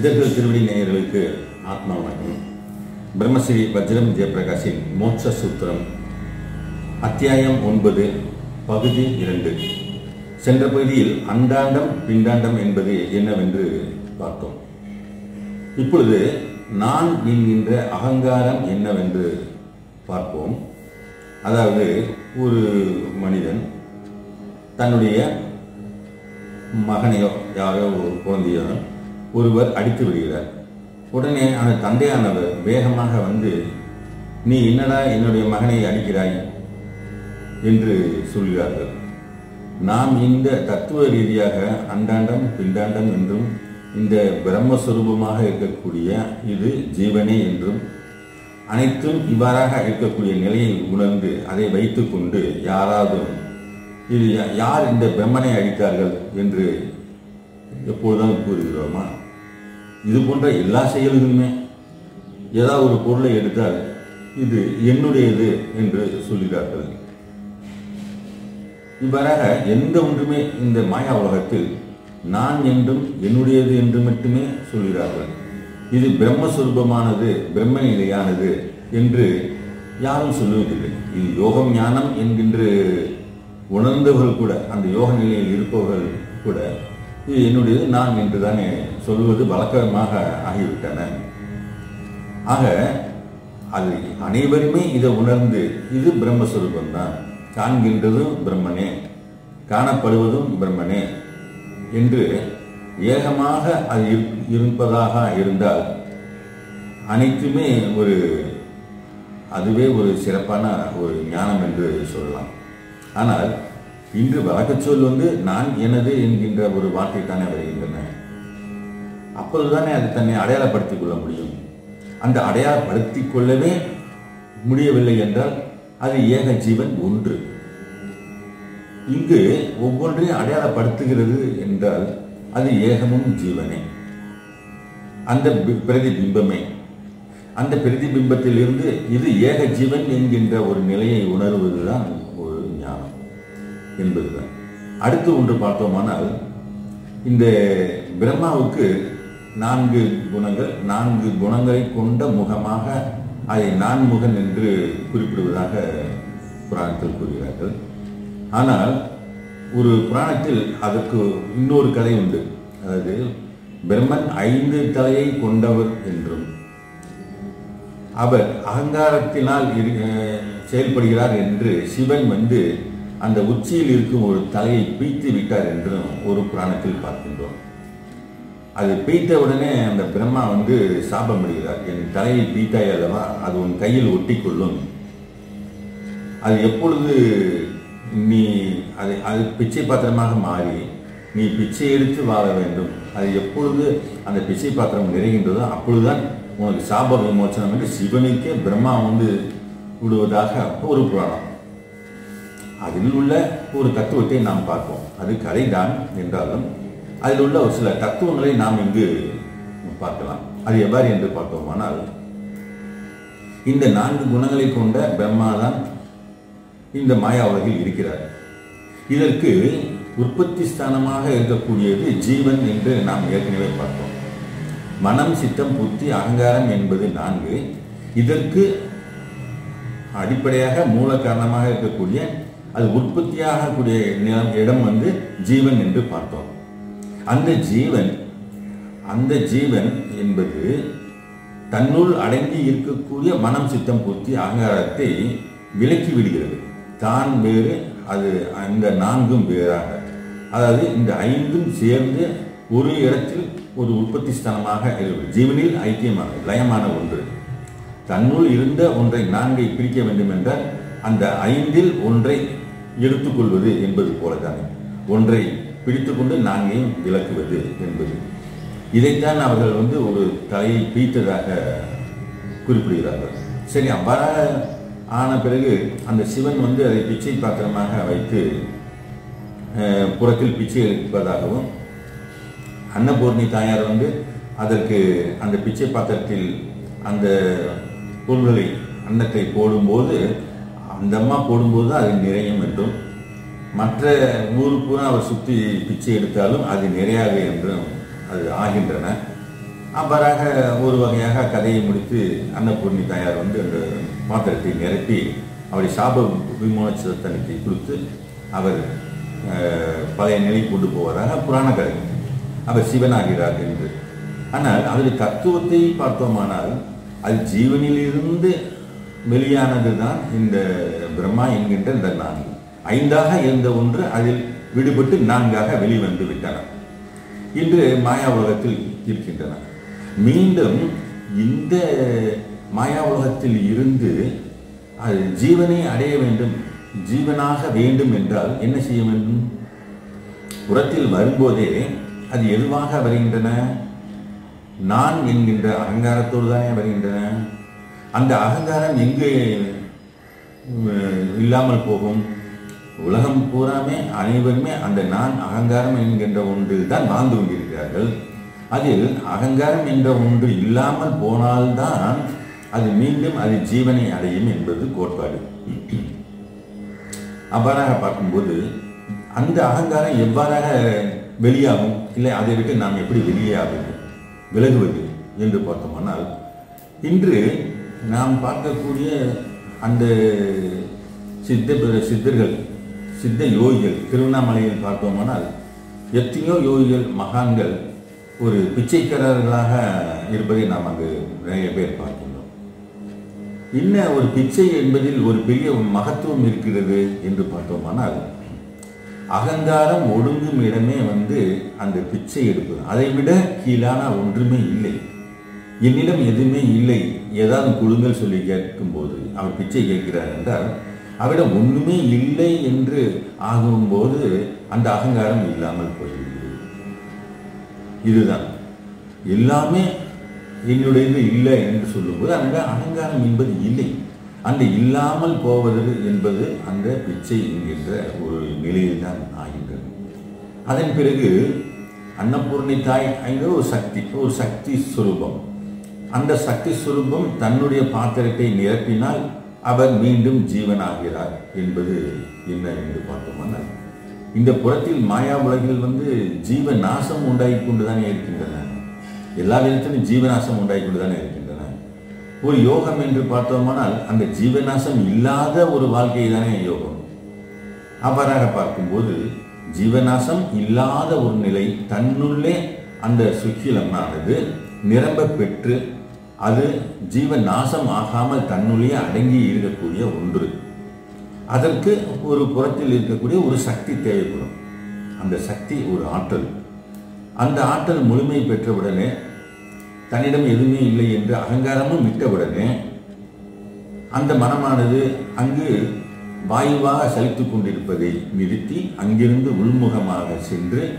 சித்தர்கள் திருவடி நேயர்களுக்கு ஆத்மா வணக்கம். பிரம்மஸ்ரீ வஜ்ரம் ஜெயபிரகாஷின் மோட்ச சூத்திரம் அத்தியாயம் ஒன்பது பகுதி இரண்டு. சென்ற பகுதியில் அண்டாண்டம் பிண்டாண்டம் என்பது என்னவென்று பார்த்தோம். இப்பொழுது நான் என்கின்ற அகங்காரம் என்னவென்று பார்ப்போம். அதாவது ஒரு மனிதன் தன்னுடைய மகனையோ யாரோ ஒரு குழந்தையோ ஒருவர் அடித்து விடுகிறார். உடனே அந்த தந்தையானவர் வேகமாக வந்து நீ என்னடா என்னுடைய மகனை அடிக்கிறாய்? என்று சொல்கிறார்கள். நாம் இந்த தத்துவ ரீதியாக அண்டாண்டம் பிண்டாண்டம் என்றும் இந்த பிரம்மஸ்வரூபமாக இருக்கக்கூடிய இது ஜீவனே என்றும் அனைத்தும் இவ்வாறாக இருக்கக்கூடிய நிலையை உணர்ந்து அதை வைத்துக்கொண்டு யாராவது இது யா- யார் இந்த பிரம்மனை அடித்தார்கள்? என்று எப்போதும் கூறுகிறோமா? இது போன்ற எல்லா செயல்களுமே ஏதாவது ஒரு பொருளை எடுத்தால் இது என்னுடையது என்று சொல்கிறார்கள். இவ்வாறாக எந்த ஒன்றுமே இந்த மாயா உலகத்தில் நான் என்றும் என்னுடையது என்று மட்டுமே சொல்கிறார்கள். இது பிரம்மஸ்வரூபமானது பிரம்ம நிலையானது என்று யாரும் சொல்லுவதில்லை. இது யோகம் ஞானம் என்கின்ற உணர்ந்தவர்கள் கூட அந்த யோக நிலையில் இருப்பவர்கள் கூட இது என்னுடையது நான் என்று தானே சொல்வது வழக்கமாக ஆகிவிட்டன. ஆக அது அனைவருமே இதை உணர்ந்து இது பிரம்மஸ்வரூபம் தான் காண்கின்றதும் பிரம்மனே காணப்படுவதும் பிரம்மனே என்று ஏகமாக அது இருப்பதாக இருந்தால் அனைத்துமே ஒரு அதுவே ஒரு சிறப்பான ஒரு ஞானம் என்று சொல்லலாம். ஆனால் இன்று வழக்கச் சொல் வந்து நான் எனது என்கின்ற ஒரு வார்த்தை தானே வருகின்றன அப்போதுதானே அது தன்னை அடையாளப்படுத்திக் கொள்ள முடியும். அந்த அடையாளப்படுத்திக் கொள்ளவே முடியவில்லை என்றால் அது ஏக ஜீவன் ஒன்று. இங்கு ஒவ்வொன்றையும் அடையாளப்படுத்துகிறது என்றால் அது ஏகமும் ஜீவனே. அந்த பி- பிரதிபிம்பமே. அந்த பிரதிபிம்பத்தில் இருந்து இது ஏக ஜீவன் என்கின்ற ஒரு நிலையை உணர்வதுதான் என்பதுதான். அடுத்து ஒன்று பார்த்தோமானால் இந்த பிரம்மாவுக்கு நான்கு குணங்கள் நான்கு குணங்களை கொண்ட முகமாக அதை நான்முகன் என்று குறிப்பிடுவதாக புராணத்தில் கூறுகிறார்கள். ஆனால் ஒரு புராணத்தில் அதற்கு இன்னொரு கதை உண்டு. அதாவது பிரம்மன் ஐந்து தலையை கொண்டவர் என்றும் அவர் அகங்காரத்தினால் செயல்படுகிறார் என்று சிவன் வந்து அந்த உச்சியில் இருக்கும் ஒரு தலையை பீய்த்து விட்டார் என்றும் ஒரு புராணத்தில் பார்க்கின்றோம். அது பீய்த்த உடனே அந்த பிரம்மா வந்து சாபமிடுகிறார் என் தலையை பீத்தாய் அல்லவா? அது உன் கையில் ஒட்டி கொள்ளும் அது எப்பொழுது நீ அது அது பிச்சை பாத்திரமாக மாறி நீ பிச்சை எடுத்து வாழ வேண்டும். அது எப்பொழுது அந்த பிச்சை பாத்திரம் நிறைகின்றதோ அப்பொழுதுதான் உனக்கு சாப விமோச்சனம் என்று சிவனுக்கே பிரம்மா வந்து விடுவதாக ஒரு புராணம். அதில் உள்ள ஒரு தத்துவத்தை நாம் பார்ப்போம். அது கதைதான் என்றாலும் அதில் உள்ள ஒரு சில தத்துவங்களை நாம் இங்கு பார்க்கலாம். அது எவ்வாறு என்று பார்த்தோமானால் இந்த நான்கு குணங்களை கொண்ட பிரம்மா தான் இந்த மாயா உலகில் இருக்கிறார். இதற்கு உற்பத்தி ஸ்தானமாக இருக்கக்கூடியது ஜீவன் என்று நாம் ஏற்கனவே பார்த்தோம். மனம் சித்தம் புத்தி அகங்காரம் என்பது நான்கு. இதற்கு அடிப்படையாக மூல காரணமாக இருக்கக்கூடிய அது உற்பத்தியாகக்கூடிய நிலம் இடம் வந்து ஜீவன் என்று பார்த்தோம். அந்த ஜீவன் அந்த ஜீவன் என்பது தன்னுள் அடங்கி இருக்கக்கூடிய மனம் சித்தம் பூர்த்தி அகங்காரத்தை விலக்கி விடுகிறது. தான் வேறு அது அந்த நான்கும் வேறாக. அதாவது இந்த ஐந்தும் சேர்ந்து ஒரு இடத்தில் ஒரு உற்பத்தி ஸ்தானமாக இருக்கும் ஜீவனில் ஐக்கியமாக லயமான ஒன்று. தன்னுள் இருந்த ஒன்றை நான்கை பிரிக்க வேண்டும் என்றால் அந்த ஐந்தில் ஒன்றை எடுத்துக்கொள்வது என்பது போலதான். ஒன்றை பிடித்துக்கொண்டு நாங்களையும் விளக்குவது என்பது. இதைத்தான் அவர்கள் வந்து ஒரு தலையை பிடித்ததாக குறிப்பிடுகிறார்கள். சரி அவ்வாறாக ஆன பிறகு அந்த சிவன் வந்து அதை பிச்சை பாத்திரமாக வைத்து புறத்தில் பிச்சை எடுப்பதாகவும் அன்னபூர்ணி தாயார் வந்து அதற்கு அந்த பிச்சை பாத்திரத்தில் அந்த பொருள்களை அன்னத்தை போடும்போது அந்த அம்மா போடும்போது தான் அது நிறையும் என்றும் மற்ற ஊர் பூரா அவர் சுற்றி பிச்சை எடுத்தாலும் அது நிறையாக என்றும் அது ஆகின்றன. அவ்வாறாக ஒரு வகையாக கதையை முடித்து அன்னபூர்ணி தாயார் வந்து அந்த பாத்திரத்தை நிரப்பி அவரை சாப விமோச்சனத்தை கொடுத்து அவர் பழைய நிலை கொண்டு போவதாக புராண கதை. அவர் சிவனாகிறார் என்று. ஆனால் அதில் தத்துவத்தை பார்த்தோமானால் அது ஜீவனிலிருந்து வெளியானது தான் இந்த பிரம்மா என்கின்ற இந்த நான்கு ஐந்தாக இருந்த ஒன்று அதில் விடுபட்டு நான்காக வெளிவந்து விட்டன. இன்று மாயா உலகத்தில் இருக்கின்றன. மீண்டும் இந்த மாயா உலகத்தில் இருந்து அது ஜீவனை அடைய வேண்டும் ஜீவனாக வேண்டும் என்றால் என்ன செய்ய வேண்டும்? புறத்தில் வரும்போதே அது எதுவாக வருகின்றன? நான் என்கின்ற அகங்காரத்தோடு தானே வருகின்றன? அந்த அகங்காரம் எங்கே இல்லாமல் போகும்? உலகம் பூராமே அனைவருமே அந்த நான் அகங்காரம் என்கின்ற ஒன்றில் தான் வாழ்ந்து கொண்டிருக்கிறார்கள். அதில் அகங்காரம் என்ற ஒன்று இல்லாமல் போனால்தான் அது மீண்டும் அது ஜீவனை அடையும் என்பது கோட்பாடு. அவ்வாறாக பார்க்கும்போது அந்த அகங்காரம் எவ்வாறாக வெளியாகும்? இல்லை அதை விட்டு நாம் எப்படி வெளியே ஆகுது விலகுவது என்று பார்த்தோமானால் இன்று நாம் பார்க்கக்கூடிய அந்த சித்த சித்தர்கள் சித்த யோகிகள் திருவண்ணாமலையில் பார்த்தோமானால் எத்தனையோ யோகிகள் மகான்கள் ஒரு பிச்சைக்காரர்களாக இருப்பதை நாம் அங்கு நிறைய பேர் பார்க்கின்றோம். என்ன ஒரு பிச்சை என்பதில் ஒரு பெரிய மகத்துவம் இருக்கிறது என்று பார்த்தோமானால் அகங்காரம் ஒடுங்கும் இடமே வந்து அந்த பிச்சை எடுப்பது அதை விட கீழான ஒன்றுமே இல்லை. என்னிடம் எதுவுமே இல்லை. ஏதாவது கொடுங்கள் சொல்லி கேட்கும்போது அவர் பிச்சை கேட்கிறார் என்றால் அவரிடம் ஒன்றுமே இல்லை என்று ஆகும்போது அந்த அகங்காரம் இல்லாமல் போய்விடுகிறது. இதுதான். எல்லாமே என்னுடையது இல்லை என்று சொல்லும்போது அந்த அகங்காரம் என்பது இல்லை. அந்த இல்லாமல் போவது என்பது அந்த பிச்சை என்கின்ற ஒரு நிலையில் தான் ஆகின்றது. அதன் பிறகு அன்னபூர்ணி தாய் என்கிற ஒரு சக்தி ஒரு சக்தி சுரூபம். அந்த சக்தி சுரூபம் தன்னுடைய பாத்திரத்தை நிரப்பினால் அவர் மீண்டும் ஜீவனாகிறார் என்பது என்ன என்று பார்த்தோம்னா இந்த புறத்தில் மாயா உலகில் வந்து ஜீவ நாசம் உண்டாகி கொண்டுதானே இருக்கின்றன. எல்லா விதத்திலும் ஜீவநாசம் உண்டாகி கொண்டுதானே இருக்கின்றன. ஒரு யோகம் என்று பார்த்தோமானால் அந்த ஜீவநாசம் இல்லாத ஒரு வாழ்க்கை தானே யோகம். அவ்வாறாக பார்க்கும்போது ஜீவநாசம் இல்லாத ஒரு நிலை தன்னுள்ளே அந்த சுக்கிலமானது நிரம்ப பெற்று அது ஜீவ நாசம் ஆகாமல் தன்னுள்ளே அடங்கி இருக்கக்கூடிய ஒன்று. அதற்கு ஒரு புறத்தில் இருக்கக்கூடிய ஒரு சக்தி தேவைப்படும். அந்த சக்தி ஒரு ஆற்றல். அந்த ஆற்றல் முழுமை பெற்றவுடனே தன்னிடம் எதுவுமே இல்லை என்று அகங்காரமும் விட்டவுடனே அந்த மனமானது அங்கு வாயுவாக சலித்துக் கொண்டிருப்பதை நிறுத்தி அங்கிருந்து உள்முகமாக சென்று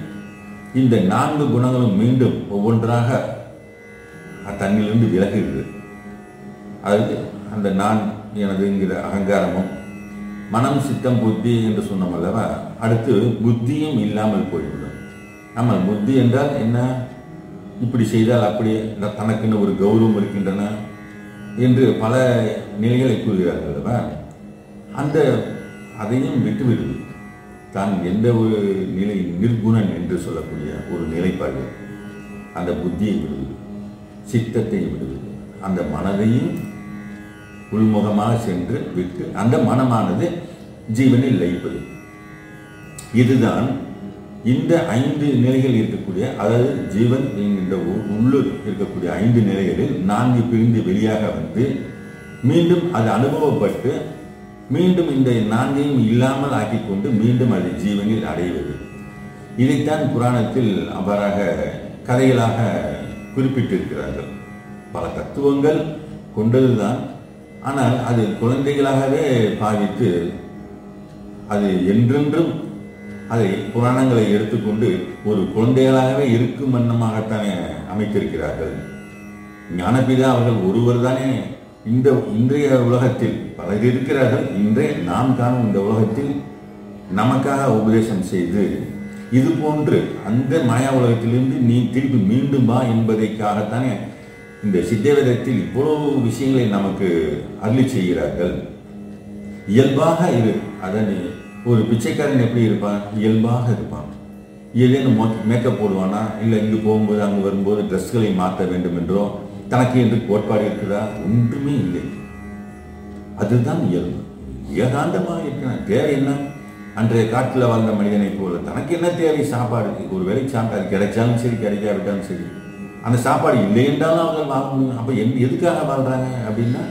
இந்த நான்கு குணங்களும் மீண்டும் ஒவ்வொன்றாக தன்னிலிருந்து விலகுகிறது. அதாவது அந்த நான் எனதுங்கிற அகங்காரமும் மனம் சித்தம் புத்தி என்று சொன்னோம் அல்லவா அடுத்து புத்தியும் இல்லாமல் போய்விடும். நம்ம புத்தி என்றால் என்ன? இப்படி செய்தால் அப்படி தனக்குன்னு ஒரு கௌரவம் இருக்கின்றன என்று பல நிலைகளை கூறுகிறார்கள் அல்லவா? அந்த அதையும் விட்டுவிடுது. தான் எந்த ஒரு நிலை நிர்குணன் என்று சொல்லக்கூடிய ஒரு நிலைப்பாடு. அந்த புத்தியை விடுது. சித்தத்தை விடுவது. அந்த மனதையும் உள்முகமாக சென்று விட்டு அந்த மனமானது ஜீவனில் லயிப்பது. இதுதான் இந்த ஐந்து நிலைகள் இருக்கக்கூடிய அதாவது ஜீவன் என்கின்ற உள்ளூர் இருக்கக்கூடிய ஐந்து நிலைகளில் நான்கு பிரிந்து வெளியாக வந்து மீண்டும் அது அனுபவப்பட்டு மீண்டும் இந்த நான்கையும் இல்லாமல் ஆக்கிக்கொண்டு மீண்டும் அது ஜீவனில் அடைவது. இதைத்தான் புராணத்தில் அவ்வாறாக கதைகளாக குறிப்பிட்டிருக்கிறார்கள். பல தத்துவங்கள் கொண்டதுதான். ஆனால் அது குழந்தைகளாகவே பாவித்து அது என்றென்றும் அதை புராணங்களை எடுத்துக்கொண்டு ஒரு குழந்தைகளாகவே இருக்கும் வண்ணமாகத்தானே அமைத்திருக்கிறார்கள். ஞானபிதா அவர்கள் ஒருவர் தானே இந்த இன்றைய உலகத்தில் பலர் இருக்கிறார்கள். இன்றைய நாம் காணும் இந்த உலகத்தில் நமக்காக உபதேசம் செய்து இது போன்று அந்த மாயா உலகத்திலிருந்து நீ திருப்பி மீண்டும் வா என்பதைக்காகத்தானே இந்த சித்தவேதத்தில் இவ்வளவு விஷயங்களை நமக்கு அருளி செய்கிறார்கள். இயல்பாக இரு. அதான் ஒரு பிச்சைக்காரன் எப்படி இருப்பான்? இயல்பாக இருப்பான். ஏதேனும் மேக்கப் போடுவானா? இல்லை இங்கு போகும்போது அங்கு வரும்போது ட்ரெஸ்களை மாற்ற வேண்டும் என்றோ? தனக்கு என்று கோட்பாடு இருக்குதா? ஒன்றுமே இல்லை. அதுதான் இயல்பு. ஏகாந்தமாக இருக்கிறான். தேவை என்ன? அன்றைய காட்டில் வாழ்ந்த மனிதனை போல தனக்கு என்ன தேவை? சாப்பாடு. ஒரு வேலை சாப்பாடு கிடைச்சாலும் சரி கிடைக்காவிட்டாலும் சரி. அந்த சாப்பாடு இல்லை என்றாலும் அவங்க வாழ முடியும். அப்போ என் எதுக்காக வாழ்றாங்க அப்படின்னா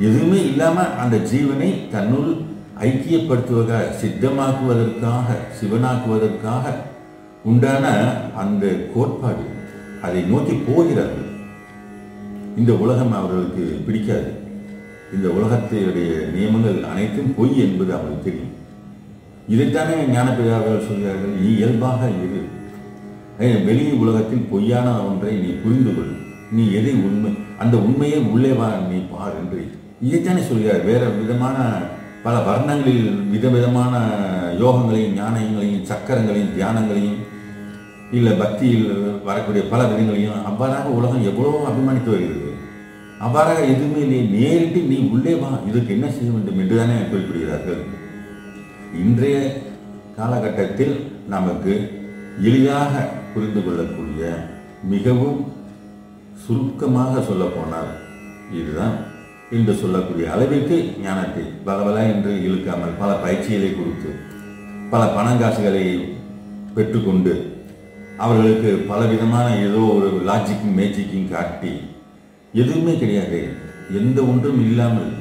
எதுவுமே இல்லாமல் அந்த ஜீவனை தன்னுள் ஐக்கியப்படுத்துவதாக சித்தமாக்குவதற்காக சிவனாக்குவதற்காக உண்டான அந்த கோட்பாடு அதை நோக்கி போகிறார்கள் இந்த உலகம் அவர்களுக்கு பிடிக்காது. இந்த உலகத்தினுடைய நியமங்கள் அனைத்தும் பொய் என்பது அவர்களுக்கு தெரியும். இதைத்தானே ஞானப்பிரியார்கள் சொல்கிறார்கள் நீ இயல்பாக இரு. வெளி உலகத்தில் பொய்யான ஒன்றை நீ புரிந்து கொள். நீ எதை உண்மை அந்த உண்மையை உள்ளே வா நீ பார் என்று. இதைத்தானே சொல்கிறார். வேற விதமான பல வர்ணங்களில் விதவிதமான யோகங்களையும் ஞானங்களையும் சக்கரங்களையும் தியானங்களையும் இல்லை பக்தியில் வரக்கூடிய பல விதங்களையும் அவ்வாறாக உலகம் எவ்வளவோ அபிமானித்து வருகிறது. அவ்வாறாக எதுவுமே நீ நேரிட்டு நீ உள்ளே வா இதுக்கு என்ன செய்ய வேண்டும் என்று தானே குறிப்பிடுகிறார்கள். இன்றைய காலகட்டத்தில் நமக்கு எளிதாக புரிந்து கொள்ளக்கூடிய மிகவும் சுருக்கமாக சொல்லப்போனால் இதுதான். என்று சொல்லக்கூடிய அளவிற்கு ஞானத்தை பலபல என்று இழுக்காமல் பல பயிற்சிகளை கொடுத்து பல பணங்காசுகளை பெற்றுக்கொண்டு அவர்களுக்கு பலவிதமான ஏதோ ஒரு லாஜிக்கும் மேஜிக்கும் காட்டி எதுவுமே கிடையாது. எந்த ஒன்றும் இல்லாமல்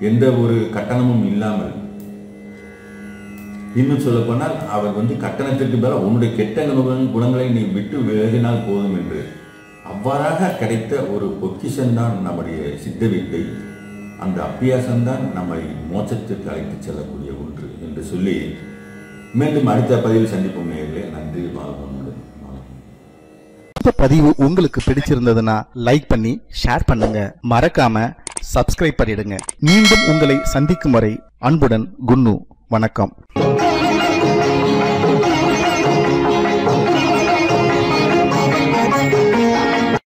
எந்த ஒரு கட்டணமும் இல்லாமல் இன்னும் சொல்ல போனால் அவர் வந்து கட்டணத்திற்கு மேல உன்னுடைய கெட்ட குண- குணங்களை நீ விட்டு விலகினால் போதும் என்று. அவ்வாறாக கிடைத்த ஒரு பொக்கிஷன்தான் நம்முடைய சித்த வித்தை அந்த அப்பியாசம்தான் நம்மை மோட்சத்திற்கு அழைத்துச் செல்லக்கூடிய ஒன்று என்று சொல்லி மீண்டும் அடுத்த பதிவில் சந்திப்போம் நேர்களே நன்றி வாழ்வோம் இந்த பதிவு உங்களுக்கு பிடிச்சிருந்ததுன்னா லைக் பண்ணி ஷேர் பண்ணுங்க. மறக்காம சப்ஸ்கிரைப் பண்ணிடுங்க. மீண்டும் உங்களை சந்திக்கும் வரை அன்புடன் குன்னு வணக்கம்.